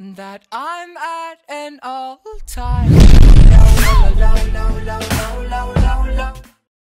that I'm at an all time